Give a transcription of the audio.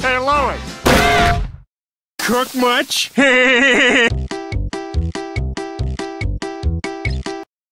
Hey, Lois. Cook much?